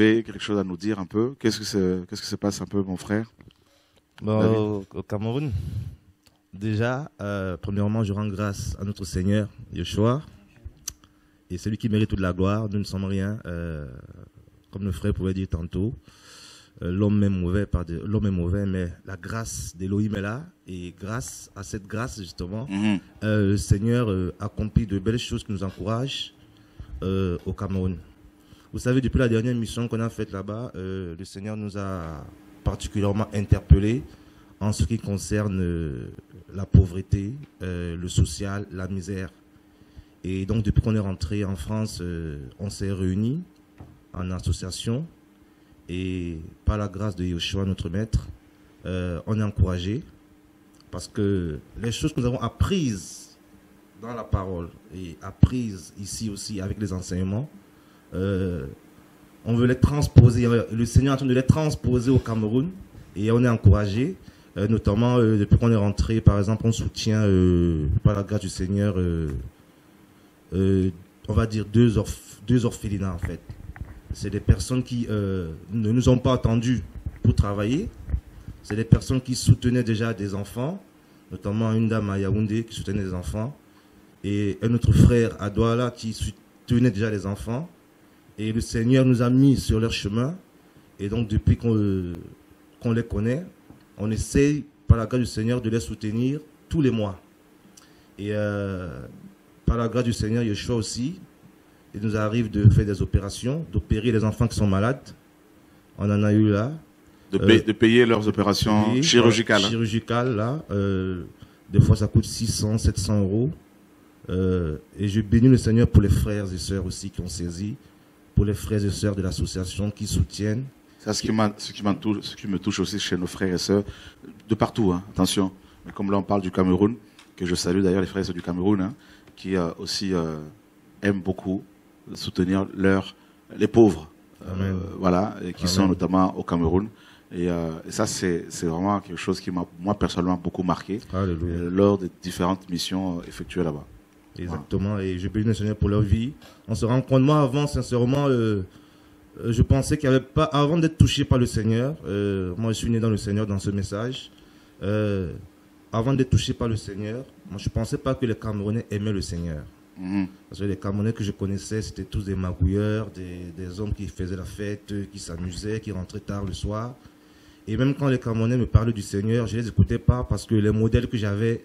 avez quelque chose à nous dire un peu? Qu'est-ce que se, qu'est-ce que se passe un peu, mon frère? Bon, au, au Cameroun, déjà, euh, premièrement, je rends grâce à notre Seigneur, Yeshua. Et c'est lui qui mérite toute la gloire. Nous ne sommes rien. euh, comme le frère pouvait dire tantôt, euh, l'homme est mauvais, l'homme est mauvais, mais la grâce d'Elohim est là. Et grâce à cette grâce, justement, Mhm. le Seigneur accomplit de belles choses qui nous encouragent au Cameroun. Vous savez, depuis la dernière mission qu'on a faite là-bas, euh, le Seigneur nous a particulièrement interpellés en ce qui concerne euh, la pauvreté, euh, le social, la misère. Et donc, depuis qu'on est rentré en France, on s'est réunis en association et par la grâce de Yoshua, notre maître, on est encouragé parce que les choses que nous avons apprises dans la parole et apprises ici aussi avec les enseignements, euh, on veut les transposer. Le Seigneur est en train de les transposer au Cameroun et on est encouragé. euh, notamment euh, depuis qu'on est rentré, par exemple, on soutient par la grâce du Seigneur, on va dire deux, orph- deux orphelinats en fait. C'est des personnes qui ne nous ont pas attendus pour travailler. C'est des personnes qui soutenaient déjà des enfants, notamment une dame à Yaoundé qui soutenait des enfants, et un autre frère à Douala qui soutenait déjà des enfants. Et le Seigneur nous a mis sur leur chemin. Et donc, depuis qu'on euh, qu'on les connaît, on essaye, par la grâce du Seigneur, de les soutenir tous les mois. Et euh, par la grâce du Seigneur, Yeshua aussi, il nous arrive de faire des opérations, d'opérer les enfants qui sont malades. On en a eu là. de, paye- Euh, de payer leurs opérations chirurgicales. hein. Chirurgicales, là. euh, des fois, ça coûte 600, 700 euros. Euh, et je bénis le Seigneur pour les frères et sœurs aussi qui ont saisi, pour les frères et sœurs de l'association qui soutiennent. C'est ce qui, ce, qui ce me touche aussi chez nos frères et sœurs, de partout, hein, attention. Mais comme là on parle du Cameroun, que je salue d'ailleurs les frères et sœurs du Cameroun, hein, qui euh, aussi euh, aiment beaucoup soutenir leurs, les pauvres, euh, voilà, et qui Amen. sont notamment au Cameroun. Et, euh, et ça, c'est vraiment quelque chose qui m'a, moi, personnellement, beaucoup marqué euh, lors des différentes missions effectuées là-bas. Exactement. Et je bénis le Seigneur pour leur vie. On se rend compte, moi, avant, sincèrement, euh, euh, je pensais qu'il n'y avait pas, avant d'être touché par le Seigneur, euh, moi, je suis né dans le Seigneur, dans ce message. Euh, avant d'être touché par le Seigneur, moi, je pensais pas que les Camerounais aimaient le Seigneur. Mhm. Parce que les Camerounais que je connaissais, c'était tous des magouilleurs, des, des hommes qui faisaient la fête, qui s'amusaient, qui rentraient tard le soir. Et même quand les Camerounais me parlaient du Seigneur, je les écoutais pas parce que les modèles que j'avais,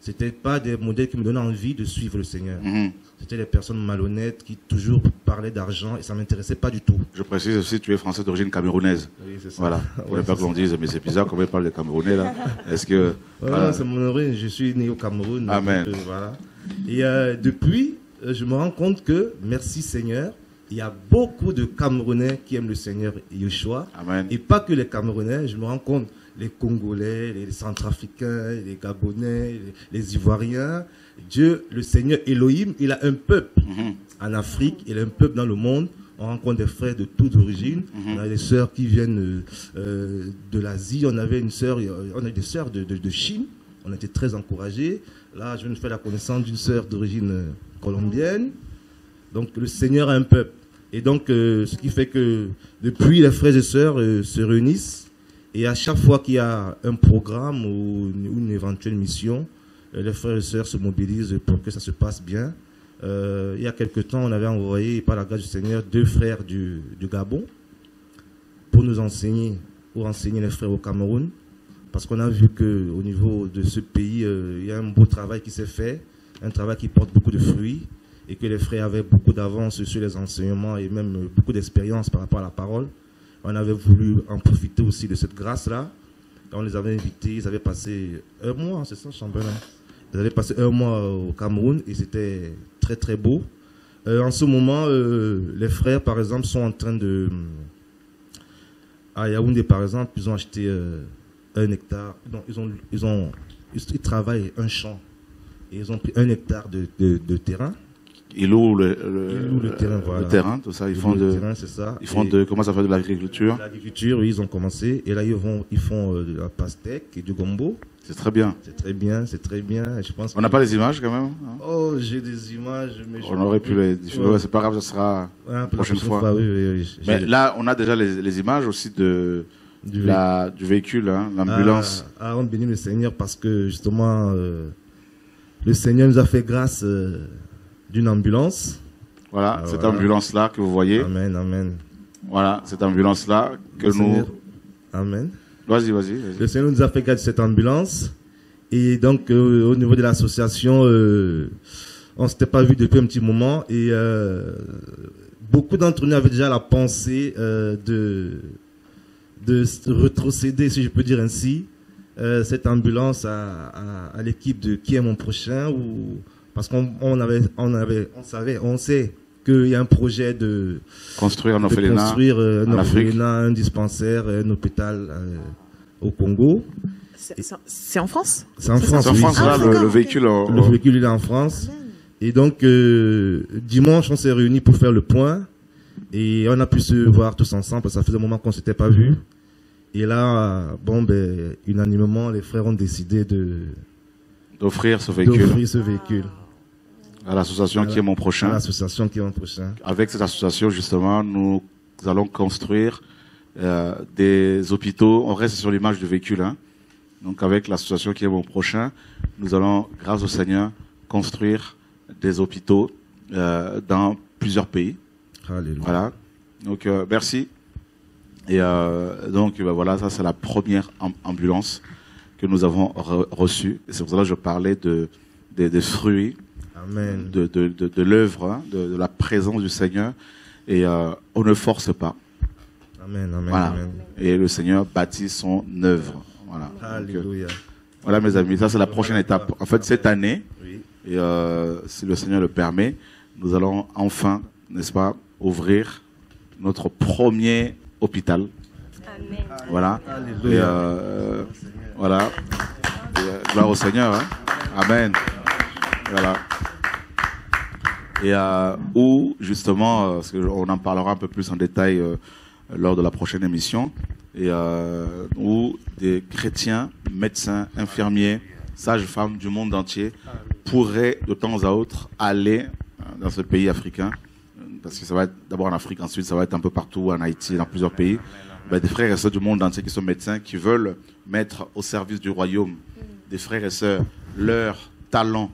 c'était pas des modèles qui me donnaient envie de suivre le Seigneur. Mhm. C'était des personnes malhonnêtes qui toujours parlaient d'argent et ça m'intéressait pas du tout. Je précise aussi, tu es français d'origine camerounaise. Oui, c'est ça. Voilà. Pour ne pas qu'on dise, mais c'est bizarre comment il parle des Camerounais là. Est-ce que. Voilà. c'est mon origine. Je suis né au Cameroun. Amen. euh, voilà. Et euh, depuis, euh, je me rends compte que, merci Seigneur, il y a beaucoup de Camerounais qui aiment le Seigneur Yeshua. Amen. Et pas que les Camerounais, je me rends compte, les Congolais, les Centrafricains, les Gabonais, les, les Ivoiriens. Dieu, le Seigneur Elohim, il a un peuple Mhm. en Afrique, il a un peuple dans le monde. On rencontre des frères de toutes origines. On a des sœurs qui viennent euh, de l'Asie. On avait une sœur, on a des sœurs de, de, de Chine. On était très encouragés. Là, je viens de faire la connaissance d'une sœur d'origine euh, colombienne. Donc, le Seigneur a un peuple. Et donc, euh, ce qui fait que depuis, les frères et sœurs euh, se réunissent. Et à chaque fois qu'il y a un programme ou une, éventuelle mission, euh, les frères et sœurs se mobilisent pour que ça se passe bien. Euh, il y a quelque temps, on avait envoyé, par la grâce du Seigneur, deux frères du, Gabon pour nous enseigner, pour enseigner les frères au Cameroun. Parce qu'on a vu qu'au niveau de ce pays, euh, il y a un beau travail qui s'est fait, un travail qui porte beaucoup de fruits, et que les frères avaient beaucoup d'avance sur les enseignements et même beaucoup d'expérience par rapport à la parole. On avait voulu en profiter aussi de cette grâce-là. On les avait invités, ils avaient passé un mois, c'est ça, chambellan? Ils avaient passé un mois au Cameroun et c'était très très beau. Euh, en ce moment, euh, les frères, par exemple, sont en train de... À Yaoundé, par exemple, ils ont acheté euh, un hectare. Ils, ont, ils, ont, ils, travaillent un champ. Et ils ont pris un hectare de terrain Ils louent le, Ils louent le terrain, voilà. le terrain, tout ça. Ils Ils font de, terrain, c'est ça. ils font Et de, comment ça fait de l'agriculture. l'agriculture, oui, ils ont commencé. Et là, ils, vont, ils font euh, de la pastèque et du gombo. C'est très bien. C'est très bien, c'est très bien. Je pense On n'a que- pas les images quand même. hein? Oh, j'ai des images, mais je- On aurait pu les diffuser. Ouais. C'est pas grave, ça sera. Ouais, la prochaine fois. oui, oui, oui. Mais là, on a déjà les, les images aussi de du- la, du véhicule, hein, l'ambulance. Ah, ah, on bénit le Seigneur parce que justement, euh, le Seigneur nous a fait grâce euh, d'une ambulance. Voilà, Ah, cette voilà. ambulance-là que vous voyez. Amen, amen. Voilà, cette ambulance-là que Le nous. Seigneur- Amen. Vas-y, vas-y. vas-y. Le Seigneur nous a fait grâce de cette ambulance. Et donc, euh, au niveau de l'association, euh, on s'était pas vu depuis un petit moment. Et euh, beaucoup d'entre nous avaient déjà la pensée euh, de, de retrocéder, si je peux dire ainsi, euh, cette ambulance à, à, à l'équipe de Qui est mon prochain ou Parce qu'on on avait, on avait, on savait, on sait qu'il y a un projet de, Construire un de orphelinat. construire euh, un en Afrique. un dispensaire, un hôpital euh, au Congo. C'est en France? C'est en France. C'est en oui. France, Ah, là, le, d'accord, le véhicule. en- Le véhicule il est en France. Et donc, euh, dimanche, on s'est réunis pour faire le point. Et on a pu se voir tous ensemble, parce que ça faisait un moment qu'on s'était pas vus. Et là, bon, ben, unanimement, les frères ont décidé de, d'offrir ce véhicule d'offrir ce véhicule à l'association qui est mon à prochain. l'association qui est en prochain. Avec cette association, justement, nous allons construire euh, des hôpitaux. On reste sur l'image du véhicule. Hein. Donc, avec l'association qui est mon prochain, nous allons, grâce au Seigneur, construire des hôpitaux euh, dans plusieurs pays. Alléluia. Voilà. Donc, euh, merci. Et donc, ben voilà, ça, c'est la première am- ambulance que nous avons re- reçue. C'est pour ça que je parlais de, des, des fruits Amen. de, de, de, de l'œuvre, hein, de, de la présence du Seigneur. Et euh, on ne force pas. Amen, amen, Voilà. amen. Et le Seigneur bâtit son œuvre. Voilà. Donc, euh, Alléluia. voilà, mes amis, ça c'est la prochaine étape. En fait, cette année, Oui. et euh, si le Seigneur le permet, nous allons enfin, n'est-ce pas, ouvrir notre premier hôpital. Amen. Voilà. Et, euh, voilà. Et, euh, gloire au Seigneur. hein. Amen. Voilà. Et euh, où, justement, euh, parce on en parlera un peu plus en détail euh, lors de la prochaine émission, et euh, où des chrétiens, médecins, infirmiers, sages-femmes du monde entier pourraient de temps à autre aller euh, dans ce pays africain, parce que ça va être d'abord en Afrique, ensuite ça va être un peu partout, en Haïti, dans plusieurs pays, Ben, des frères et sœurs du monde entier qui sont médecins, qui veulent mettre au service du royaume des frères et sœurs leur talent,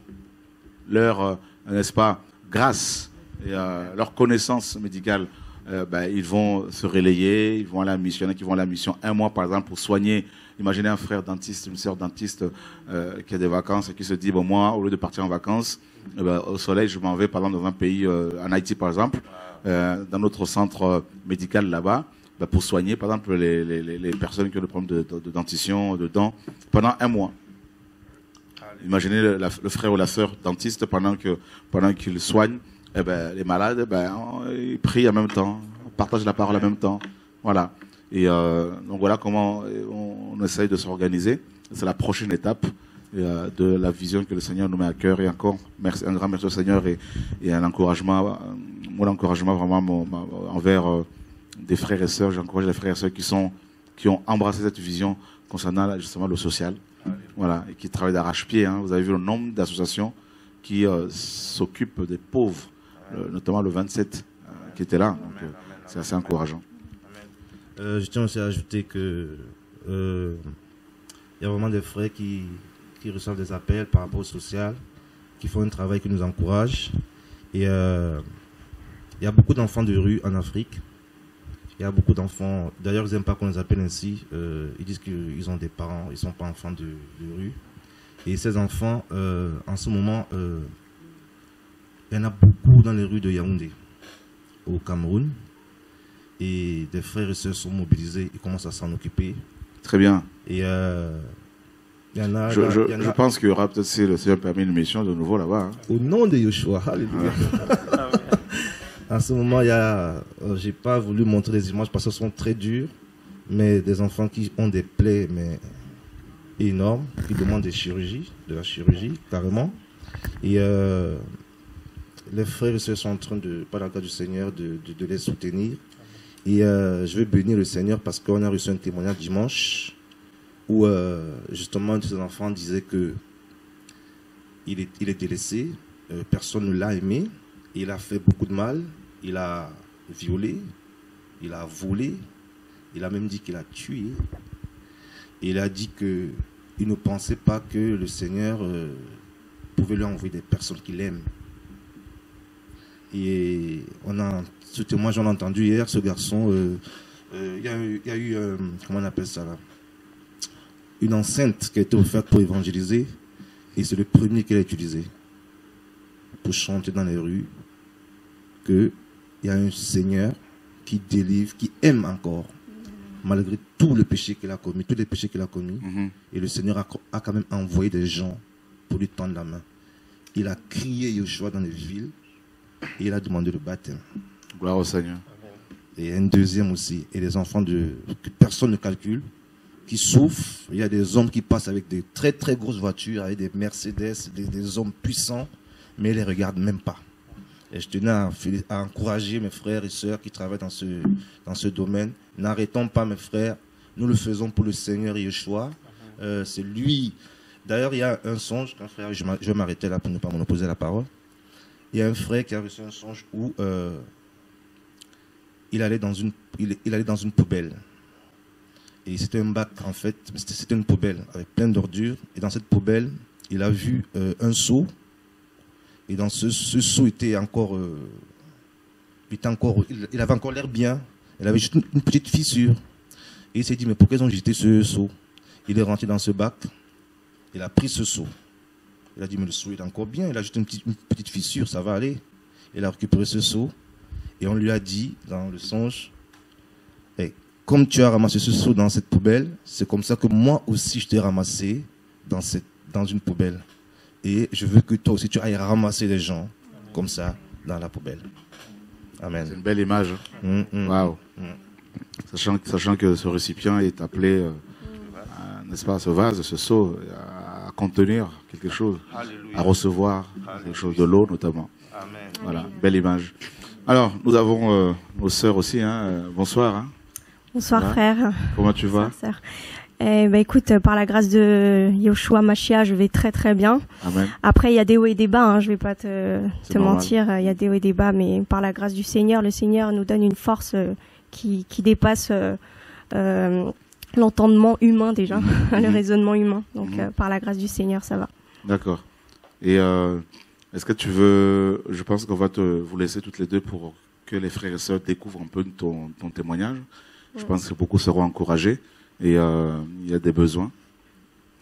leur, euh, n'est-ce pas, grâce euh, leur connaissance médicale, euh, ben, ils vont se relayer, ils vont aller à la mission, il y en a qui vont à la mission un mois par exemple pour soigner. Imaginez un frère dentiste, une sœur dentiste euh, qui a des vacances et qui se dit, bon moi, au lieu de partir en vacances, eh ben, au soleil, je m'en vais par exemple dans un pays, euh, en Haïti par exemple, euh, dans notre centre euh, médical là-bas, ben, pour soigner par exemple les, personnes qui ont des problèmes de, de- de dentition, de dents, pendant un mois. Imaginez le, frère ou la sœur dentiste pendant que pendant qu'il soigne, eh ben, les malades, eh ben, ils prient en même temps, on partage la parole en même temps. Voilà. Et euh, donc voilà comment euh, on, essaye de s'organiser. C'est la prochaine étape euh, de la vision que le Seigneur nous met à cœur. Et encore, merci, un grand merci au Seigneur et, et un encouragement, mon encouragement vraiment envers des frères et sœurs. J'encourage les frères et sœurs qui sont qui ont embrassé cette vision concernant justement le social. Voilà, et qui travaillent d'arrache-pied. hein. Vous avez vu le nombre d'associations qui euh, s'occupent des pauvres, notamment le 27 euh, qui était là. Euh, c'est assez encourageant. Je tiens aussi à ajouter que euh, il y a vraiment des frères qui, qui reçoivent des appels par rapport au social, qui font un travail qui nous encourage. Et il y a beaucoup d'enfants de rue en Afrique. Il y a beaucoup d'enfants. D'ailleurs, ils n'aiment pas qu'on les appelle ainsi. Euh, ils disent qu'ils ont des parents, ils ne sont pas enfants de, de rue. Et ces enfants, euh, en ce moment, euh, il y en a beaucoup dans les rues de Yaoundé, au Cameroun et des frères et sœurs sont mobilisés, ils commencent à s'en occuper. Très bien. Et euh, il y en a, Je, là, je, il y en je a- pense qu'il y aura peut-être, si le Seigneur permet, une mission de nouveau là-bas. hein. au nom de Yeshua, alléluia. en ce moment, il y a, euh, j'ai pas voulu montrer les images parce qu'elles sont très dures, mais des enfants qui ont des plaies mais énormes, qui demandent des chirurgies, de la chirurgie carrément. Et euh, les frères et sœurs sont en train de, par la du Seigneur, de, les soutenir. Et euh, je veux bénir le Seigneur parce qu'on a reçu un témoignage dimanche où euh, justement un de ses enfants disait que il est, il personne ne l'a aimé, il a fait beaucoup de mal, il a violé, il a volé, il a même dit qu'il a tué. Il a dit que il ne pensait pas que le Seigneur pouvait lui envoyer des personnes qu'il aime. Et on a, ce témoignage, on entendu hier, ce garçon, euh, euh, il y, a eu, euh, comment on appelle ça là? Une enceinte qui a été offerte pour évangéliser, et c'est le premier qu'il a utilisé pour chanter dans les rues qu'il y a un Seigneur qui délivre, qui aime encore, malgré tout le péché qu'il a commis, tous les péchés qu'il a commis. Mm-hmm. Et le Seigneur a, a, quand même envoyé des gens pour lui tendre la main. Il a crié Yoshua dans les villes et il a demandé le baptême. Gloire au Seigneur. Et un deuxième aussi. Et les enfants de, que personne ne calcule, qui souffrent. Il y a des hommes qui passent avec des très très grosses voitures, avec des Mercedes, des, hommes puissants, mais ils ne les regardent même pas. Et je tenais à, encourager mes frères et sœurs qui travaillent dans ce, dans ce domaine. N'arrêtons pas, mes frères. Nous le faisons pour le Seigneur Yeshua. Euh, c'est lui. D'ailleurs, il y a un songe, un frère, je vais m'arrêter là pour ne pas monopoliser la parole il y a un frère qui a reçu un songe où euh, il, allait dans une, il, allait dans une poubelle. Et c'était un bac, en fait, c'était une poubelle avec plein d'ordures. Et dans cette poubelle, il a vu euh, un seau. Et dans ce, seau était encore, euh, était encore il, avait encore l'air bien. Il avait juste une, petite fissure. Et il s'est dit, mais pourquoi ils ont jeté ce seau Il est rentré dans ce bac. Il a pris ce seau. Il a dit, mais le seau est encore bien. Il a juste une petite, fissure, ça va aller. Il a récupéré ce seau. Et on lui a dit, dans le songe, hey, comme tu as ramassé ce seau dans cette poubelle, c'est comme ça que moi aussi je t'ai ramassé dans, cette, dans une poubelle. Et je veux que toi aussi tu ailles ramasser les gens comme ça dans la poubelle. Amen. C'est une belle image. Hein. Mm, mm. Waouh. Mm. Sachant, sachant, que ce récipient est appelé, euh, n'est-ce pas, ce vase, ce seau, contenir quelque chose, à recevoir quelque chose de l'eau notamment. Voilà, belle image. Alors, nous avons euh, nos sœurs aussi. Hein. Euh, bonsoir. Hein. Bonsoir frère. Comment tu vas eh ben, écoute, par la grâce de Yoshua Machia, je vais très très bien. Amen. Après, il y a des hauts et des bas, hein, je vais pas te, te mentir, il y a des hauts et des bas, mais par la grâce du Seigneur, le Seigneur nous donne une force euh, qui, qui dépasse euh, l'entendement humain déjà, le raisonnement humain. Donc mhm. euh, par la grâce du Seigneur, ça va. D'accord. Et euh, est-ce que tu veux, je pense qu'on va te, vous laisser toutes les deux pour que les frères et sœurs découvrent un peu ton, ton témoignage. Je pense que beaucoup seront encouragés et euh, il y a des besoins.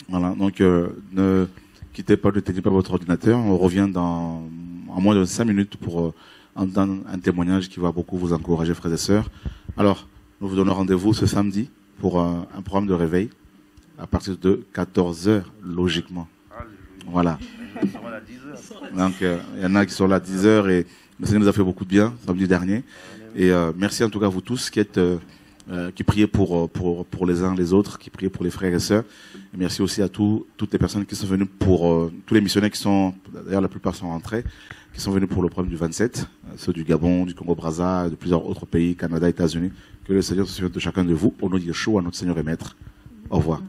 Voilà. Donc ne quittez pas, ne tenez pas votre ordinateur. On revient dans en moins de cinq minutes pour entendre un témoignage qui va beaucoup vous encourager, frères et sœurs. Alors, nous vous donnons rendez-vous ce samedi pour un, programme de réveil à partir de 14 heures, logiquement. Voilà. Donc, euh, il y en a qui sont là à 10 heures et le Seigneur nous a fait beaucoup de bien samedi dernier. Et euh, merci en tout cas à vous tous qui êtes, euh, qui priez pour, pour, pour les uns les autres, qui priez pour les frères et sœurs. Merci aussi à tous, toutes les personnes qui sont venues pour, tous les missionnaires qui sont, d'ailleurs la plupart sont rentrés, qui sont venus pour le programme du 27, ceux du Gabon, du Congo-Brazza, de plusieurs autres pays, Canada, États-Unis. Que le Seigneur se souvienne de chacun de vous. Au nom de Yeshua, notre Seigneur et Maître. Au revoir.